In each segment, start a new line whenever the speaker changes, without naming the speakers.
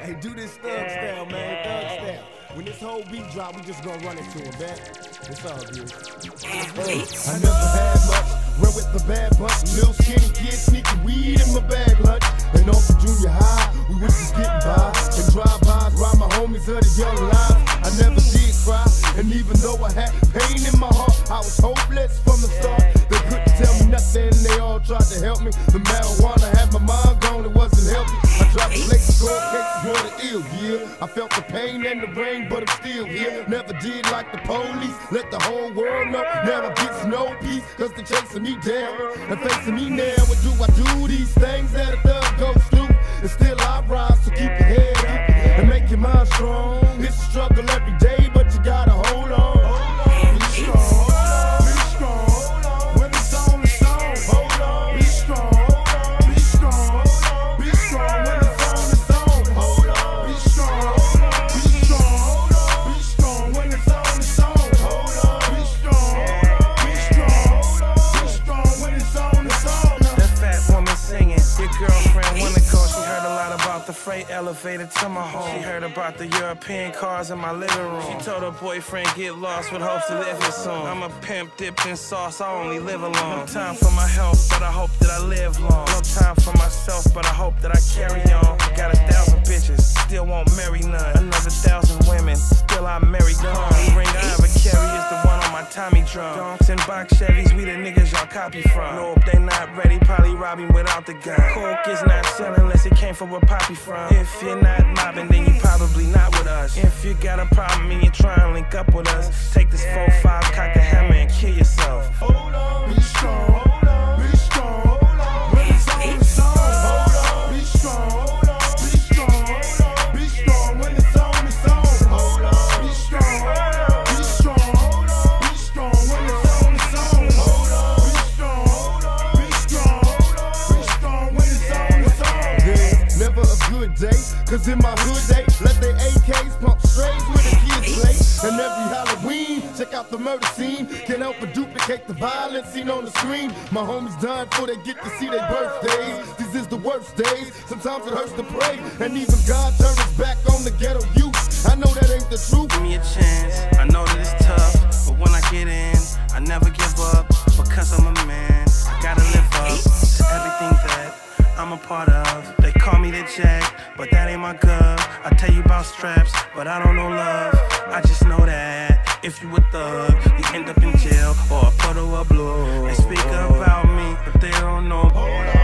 Hey, do this thug style, man. Thug style. When this whole beat drop, we just gonna run into a man. It's all good. I never had much. Run with the bad bunch. Little skinny kid, sneaky weed in my bag lunch. And off of junior high, we was just getting by. And drive by, ride my homies of the young lives. I never did cry. And even though I had pain in my heart, I was hopeless from the start. They tell me nothing. They all tried to help me. The marijuana had my mind gone. It wasn't healthy. I dropped the Lakers court cases, wanted ill, yeah. I felt the pain and the rain, but I'm still here. Never did like the police. Let the whole world know. Never I get no peace, cause they're chasing me down. And facing me now, what do I do? These things that a thug goes through. And still I rise, so keep your head up and make your mind strong. It's a struggle every day,
freight elevator to my home. She heard about the European cars in my living room. She told her boyfriend get lost with hopes to live here soon. I'm a pimp dipped in sauce, I only live alone. No time for my health, but I hope that I live long. No time for myself, but I hope that I carry Tommy drum. Donks and box Chevys, we the niggas y'all copy from. Nope, they not ready, probably robbing without the gun. Coke is not selling unless it came from where Poppy from. If you're not mobbing, then you probably not with us. If you got a problem and you try and link up with us, take this 4-5,
let their AKs pump straight where the kids play. And every Halloween, check out the murder scene. Can't help but duplicate the violence seen on the screen. My homies dying before they get to see their birthdays. These is the worst days. Sometimes it hurts to pray. And even God turns his back on the ghetto youth. I know that ain't the truth.
Give me a chance, I know that it's tough, but when I get in, I never give up because I'm a man. I gotta live up to everything that I'm a part of. Call me the Jack, but that ain't my gov. I tell you about straps, but I don't know love. I just know that if you a thug, you end up in jail or a puddle of blood. They speak about me, but they don't know.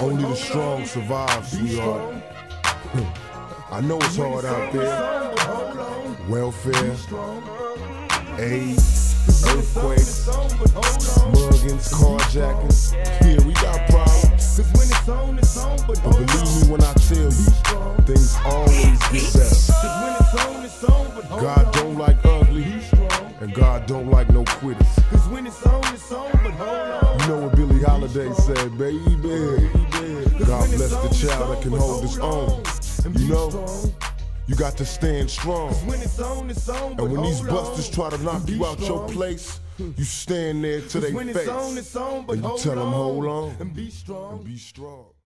Only the strong survive, sweetheart. I know it's hard out there. Welfare, AIDS, earthquakes, muggings, carjackings. Yeah, we got problems.
Cause when it's on, it's on, but
But
hold on.
believe me when I tell you, things always get better.
Cause when it's on, it's on, but hold
God don't like ugly. And God don't like no quitters.
Cause when it's on, it's on, but hold on.
You know what Billie Holiday said, baby. God bless the child that can hold his own. You know, you got to stand strong.
When it's on, it's on,
And when these busters
on.
try to knock you out your place, you stand there to
Cause
their
it's on,
face
it's on,
and you tell them, hold on
And be strong.
and be strong.